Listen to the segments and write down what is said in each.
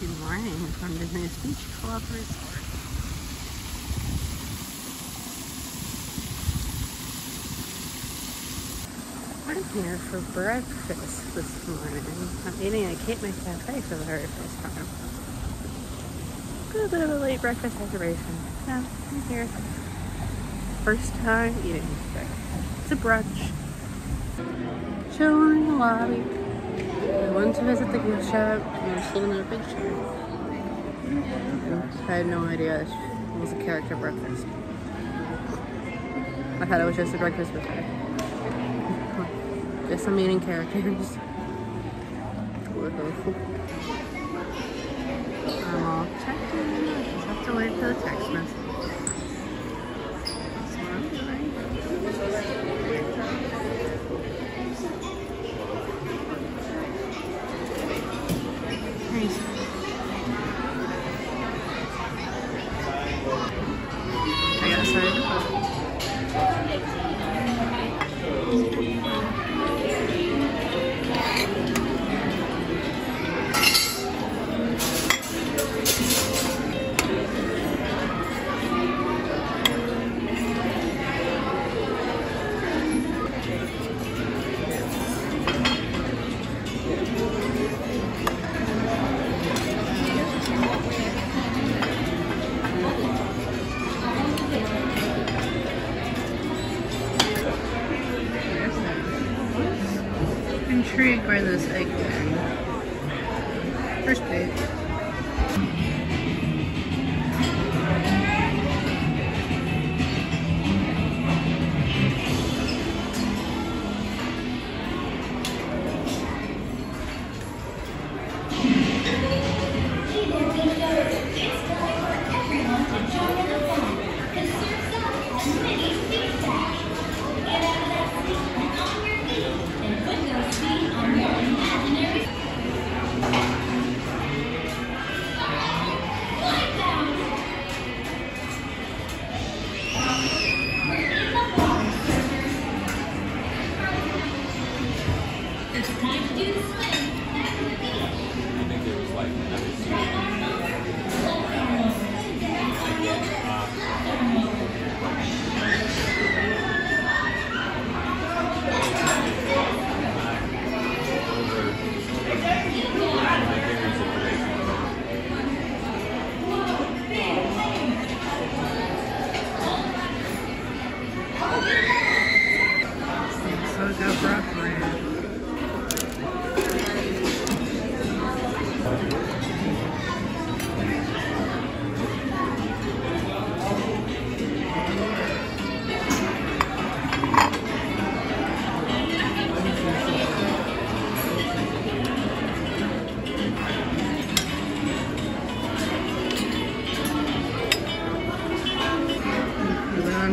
Good morning from Disney's Beach Club Resort. We're here for breakfast this morning. I'm eating at Cape May Cafe for the very first time. A little bit of a late breakfast reservation. No, I'm here. First time eating breakfast. It's a brunch. Chilling in the lobby. I went to visit the gift shop and I'm sitting in big chair. I had no idea it was a character breakfast. I thought it was just a breakfast buffet. Just some eating characters. I'm all checked in. I just have to wait for the text message. Intrigued by this egg thing. First bait.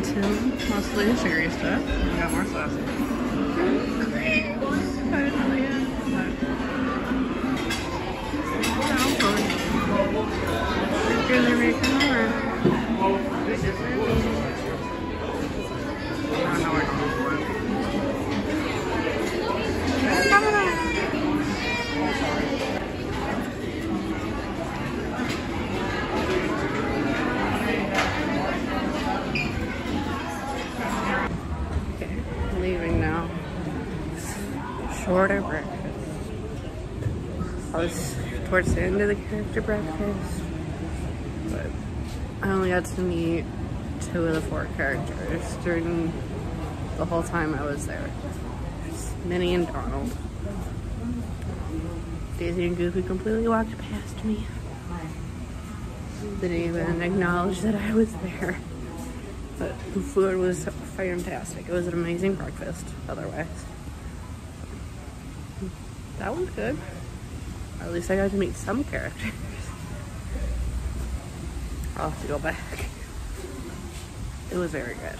Moving on to mostly the serious stuff. We got more sauce. Great. I didn't really have that. Good making more. Shorter breakfast. I was towards the end of the character breakfast, but I only got to meet two of the four characters during the whole time I was there. Minnie and Donald. Daisy and Goofy completely walked past me. Didn't even acknowledge that I was there. But the food was fantastic. It was an amazing breakfast, otherwise. That was good. At least I got to meet some characters. I'll have to go back. It was very good.